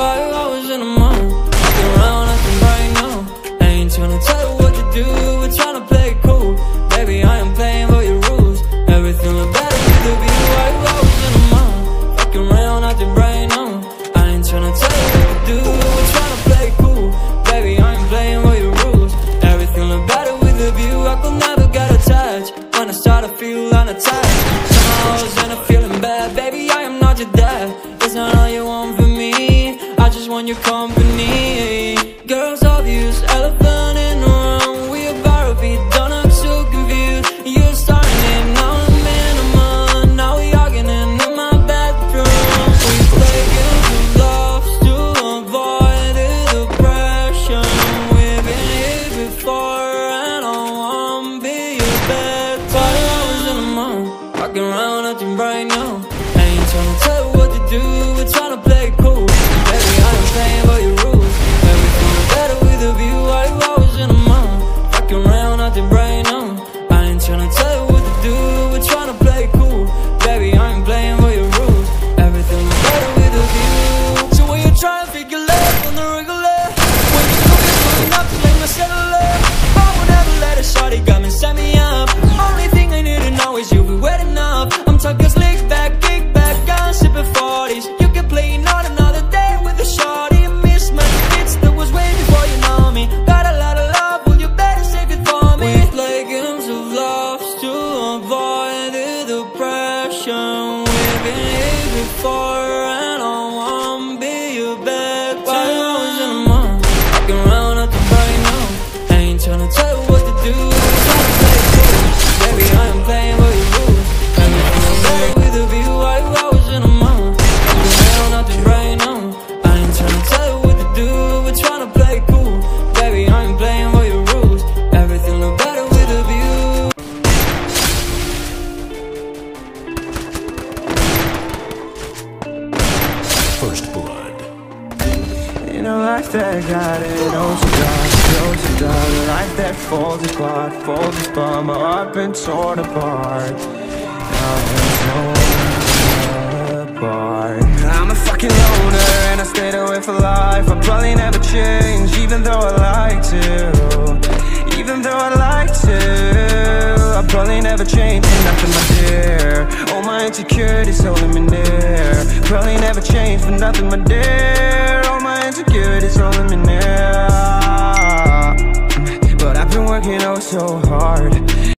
Five hours in the morning Looking around at them right now I ain't tryna tell you what to do We're tryna play it cool. Baby, I am playing by your rules. Everything look better with the view Five hours in the morning Looking around at them right now I ain't tryna tell you what to do We're tryna play it cool. Baby, I am playing by your rules. Everything look better with the view I could never get attached When I start to feel unattached. want your company. Girls obvious, elephant in the room. We about to be done, I'm so confused You're starting it, now I'm in Now we arguing in my bedroom. We play games loves to avoid the pressure We've been here before and I won't be your bed Five hours in a month, walking around at the here In a life that got it, oh so dark, oh so dark A life that falls apart, falls apart. My heart been torn apart. I've been torn apart. I'm a fucking loner and I stayed away for life. I'll probably never change, even though I like to. Even though I like to. I'll probably never change, nothing my dear. All my insecurities holding me near. Probably never change for nothing my dear controlling me now. But I've been working oh so hard.